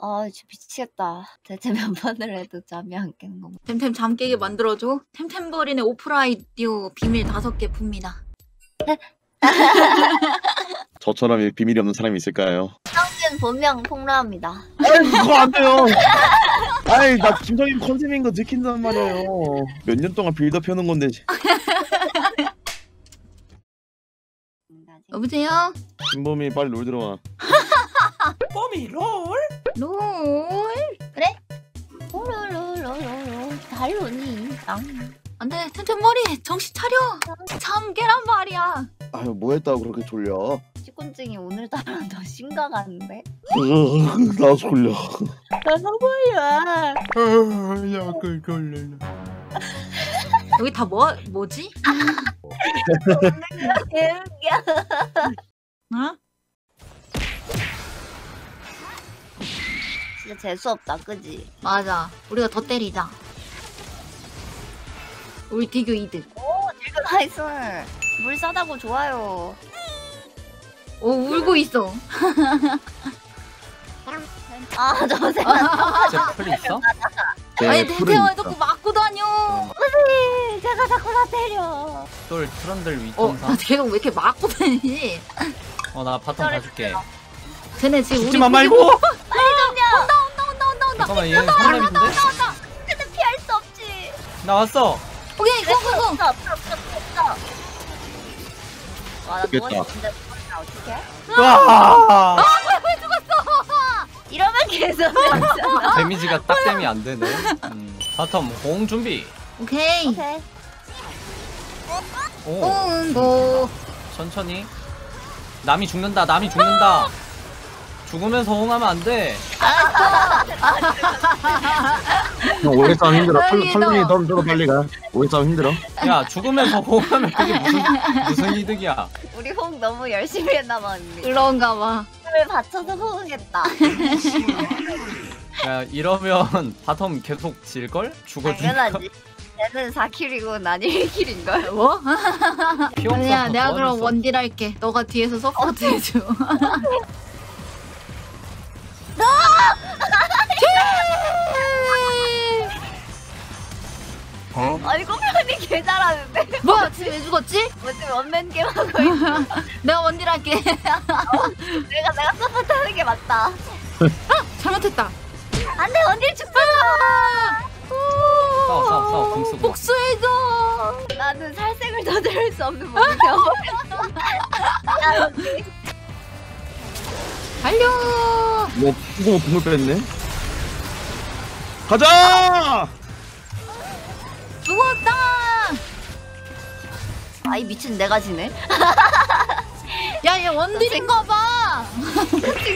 아 진짜 미치겠다. 대체 몇 번을 해도 잠이 안 깨는 거. 템템 잠 깨게 만들어줘. 템템버린의 오프라이디오 비밀 다섯 개 풉니다. 저처럼 이 비밀이 없는 사람이 있을까요? 성진 본명 폭로합니다. 아이 그거 안 돼요. 아이 나 김성인 컨셉인 거 느낀단 말이에요. 몇 년 동안 빌드업 해놓은 건데 여보세요? 김범이 빨리 롤 들어와. 뽀미 롤? 롤. 롤롤롤롤롤 달로니 땅. 안돼 템템머리 정신 차려. 잠 깨란 말이야. 아유 뭐 했다고 그렇게 졸려? 치곤증이 오늘따라 더 심각한데? 나 졸려. 나 서보야. 약을 졸려. 여기 다 뭐 뭐지? 개웃겨. 어? 진짜 재수 없다, 그지? 맞아. 우리가 더 때리자. 우리 디교 이득. 이거 나이스. 물 싸다고 좋아요. 오 울고 있어. 아, 저 새끼. 진짜 풀 있어? 아니 네, 템템아 자꾸 맞고 다녀. 제가 자꾸 나 때려. 똘 트런들 어, 위통사. 나 계속 왜 이렇게 맞고 다니지? 어나 바텀 가줄게. 쟤네 지금 우리 말고. 먹- 온다 온다 온다 온다. 잠깐만 얘는 상남인데? 근데 피할 수 없지. 나왔어. 오케이 고고고. 없어, 없어, 없어, 없어. 와, 나 됐다. 누웠는데 나 어떡해? 와. 이러면 계속 되잖아. 데미지가 딱 댐이 안 되네. 음. 바텀 공 준비. 오케이. 오케이. 오 공고. 천천히. 남이 죽는다. 남이 죽는다. 죽으면서 호응하면 안 돼. 오래 싸움 힘들어. 다행이다. 철분이 너 너도 빨리 가. 오래 싸움 힘들어. 야 죽으면서 호응하면 그게 무슨 무슨 이득이야? 우리 호응 너무 열심히 했나 봐, 언니. 그런가 봐. 힘을 받쳐서 호응했다. 야 이러면 bottom 계속 질 걸? 죽어줄. 당연하지. 얘는 4kill이고 난 1kill인걸. 뭐? 아니야, 내가 더 그럼. 원딜 할게. 너가 뒤에서 support 해줘. 아이고, 편이 개 잘하는데. 뭐야, 지금 왜 죽었지? 뭐지, 원맨 게임 하고 있어. 내가 원딜 할게. 내가, 내가 서포트 하는 게 맞다. 잘못했다. 안 돼, 원딜 죽잖아. 싸워 싸워 싸워 공 쓰고. 복수해줘. 나는 살색을 더 들을 수 없는 몸이 되어버렸어. 달려. 뭐 이거 국물 뺐네. 가자. 죽었다. 아이, 미친 내가 지네. 야, 얘 원딜인가 봐.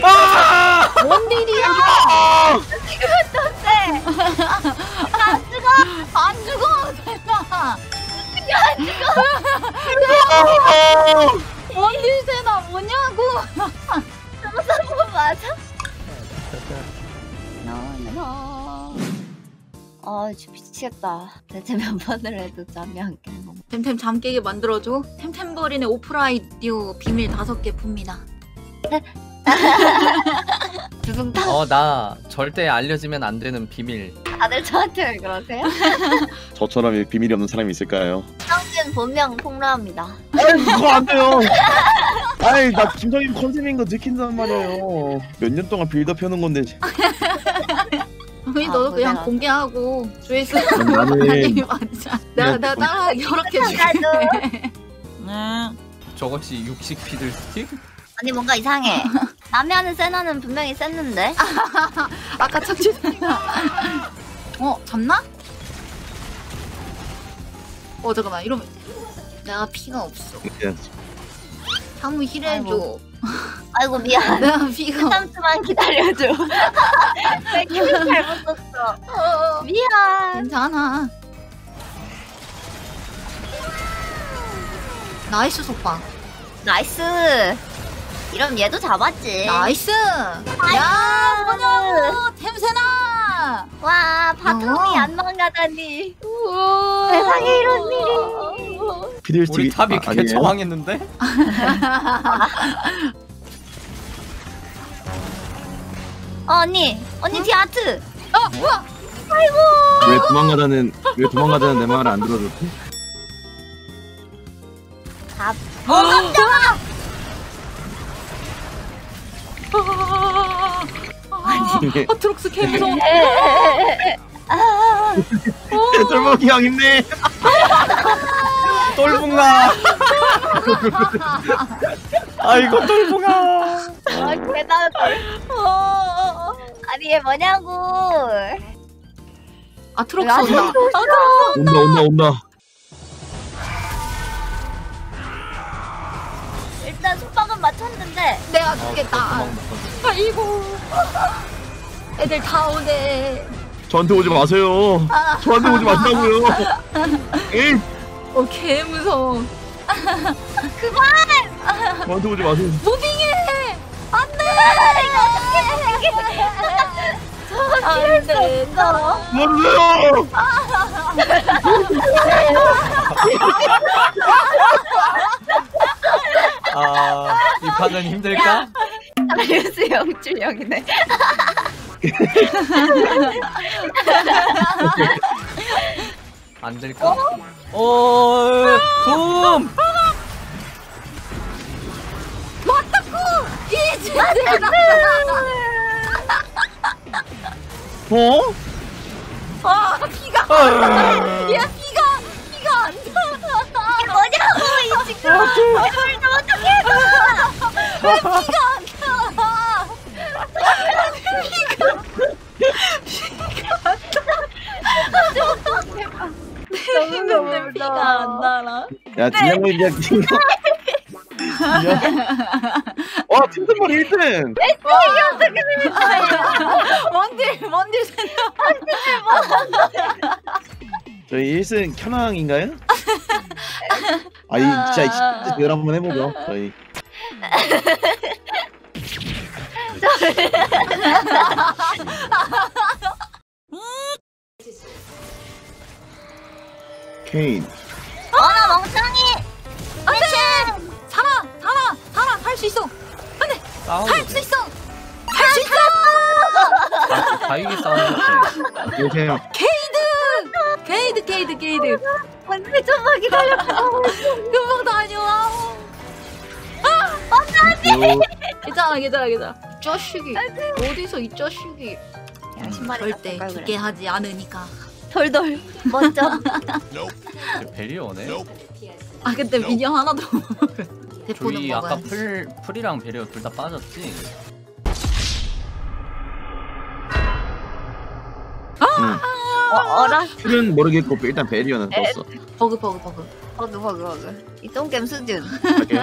아! 원딜이야. 네. 안 죽어. 안 죽어. 대박. 원딜 아 진짜 미치겠다 대체 몇 번을 해도 잠이 안 깨는 거 템템 잠 깨게 만들어줘. 템템버린의 오프라이디오 비밀 다섯 개 풉니다. 두둥탕 어 나 절대 알려지면 안 되는 비밀. 다들 저한테 왜 그러세요? 저처럼 이 비밀이 없는 사람이 있을까요? 성진 본명 폭로합니다 아이 그거 안 돼요. 아이 나 김성인 컨셉인 거 느낀단 말이에요. 몇 년 동안 build up 해놓은 건데 아니 아, 너도 그냥 공개하고 조회수 나는- 맞아. 내가 내가 따라 이렇게 줄게. 나도 저것이 육식 피들 스틱? 아니 뭔가 이상해 남이 하는 세나는 분명히 셌는데 아까 착취. 어 잡나? 어 잠깐만 이러면 내가 피가 없어. 사무 힐해줘. 아이고. 미안 내가 없어. 잠시만 기다려줘 왜 이렇게 잘못 썼어 미안 괜찮아. nice 속박. nice 이럼 얘도 잡았지 nice. 야 뭐냐고 템세나. 와 bottom이 어. 안 망가다니. 세상에 이런 일이 우리 탑이 아, 개 아니에요? 저항했는데? 어, 언니 언니 뒤 아트. 아 뭐야? 왜 도망가자는 왜 도망가자는 내 말을 안 들어줬지? 답. 아니 아트록스 개 무서워. 아, 똘보기 형 힘내. 똘붕아 아이고 똘붕아 아, 계단을. 얘 뭐냐고. 아트록스 야, 온다. 아트록스 온다 온다 온다. 일단 속박은 맞췄는데. 내가 죽겠다. 아이고. 애들 다 오네. 저한테 오지 마세요. 저한테 오지 마시라고요. 에이 어, 개 무서워. 저한테 오지 마세요. 무빙해! 안 돼! 피할 수 된다. 없어. 도와주세요. 아 이 판은 힘들까? 다리우스 영줄형이네. 안 될까? 어 둠! 맞다고! 이 진짜! 어? 아, 피가! 어. 야, 피가! 피가 안 나! 이게 뭐냐고 이 지금. 얼굴 좀 어떻게 해봐. 나! 근데 피가 안 나라. 야 진영이 이제 진영. 와 팀들머리 1등. 원딜, 원딜 생각. 저희 1승 켜낭인가요? 아, 이 진짜 이 진짜 대결 한번 해보죠. 저희. 케인. 어나 멍청이. 살아! 살아! 살아! 할 수 있어! 싸우는 할수 있어! 할 수 있어! 바위기 싸우는 것 요새 게이드! 게이드, 게이드, 게이드. 언니 좀만 기다려. 금방 다녀와. 요 괜찮아, 괜찮아, 괜찮아. 이 자식이. 어디서 이 자식이. 신발이 절대 기게 하지 않으니까. 돌돌. 먼저. 같아 베리오네 아, 근데 미녀 하나도 대포는 조이 아까 먹어야지. 풀, 풀이랑 베리오 둘다 빠졌지? 어, 어라. 풀은 모르겠고 일단 베리어는 떴어. 버그, 버그, 버그. 버그 버그 버그. 이 똥겜 수준. 오케이.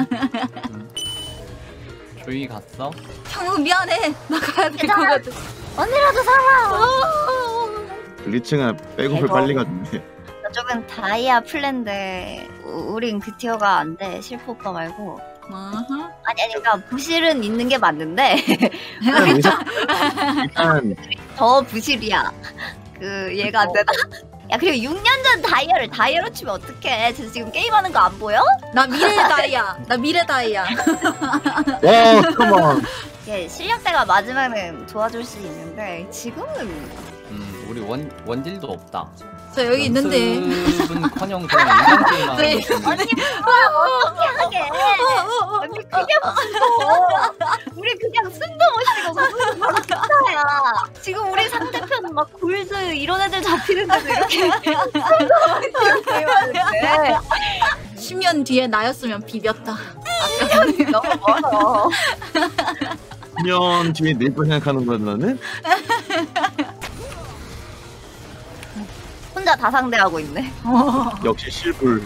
조이 갔어? 형우 미안해. 나 가야 될 것 괜찮아. 같아. 언니라도 살아. 글리칭은 백업을 아이고. 빨리 가던데. 저쪽은 다이아 플랜데 우- 우린 그 티어가 안 돼. 실프 오빠 말고. 아하. 아니 아니 그러니까 부실은 있는 게 맞는데 일단 더 부실이야. 그 얘가 안 되나? 야 그리고 6년 전 다이아를 다이아로 치면 어떡해? 저 지금 게임하는 거 안 보여? 나 미래 다이아. 나 미래 다이아. 와. 이게 실력대가 맞으면은 도와줄 수 있는데 지금은 음 우리 원, 원딜도 없다 저 여기 있는데. 연습은커녕 그냥 인간 게임만 네. 하고 있는데. 언니 어떻게 하게? 언니 그게 무슨 우리 그냥 숨도 못 쉬고 바로 끝나야. 지금 우리 상대편 막 골드 이런 애들 잡히는데도 이렇게 숨도 못 쉬고 게임하는데 10년 뒤에 나였으면 비볐다. 너무 멀어. 10년 뒤에 낼거 생각하는 거야 너는? 혼자 다 상대하고 있네. 역시 실불.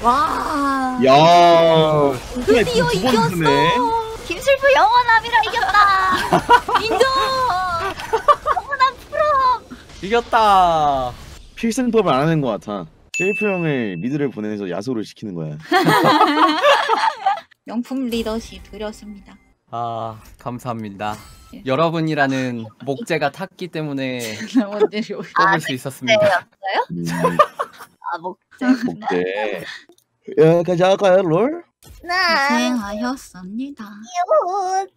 와. 야. 드디어 이겼어. 김실프 영원함이라 이겼다. 인정. 이겼다 필승법을 안 하는 것 같아. 셰이프 형을 미드를 보내서 야소를 시키는 거야. 명품 리더시 드렸습니다. 아 감사합니다. 예. 여러분이라는 목재가 탔기 때문에 뽑을 수 있었습니다. 아, 없어요? 음. 아 목재. 목재. 네. 여기까지 할까요, 롤? 나 고생하셨습니다. 이옷.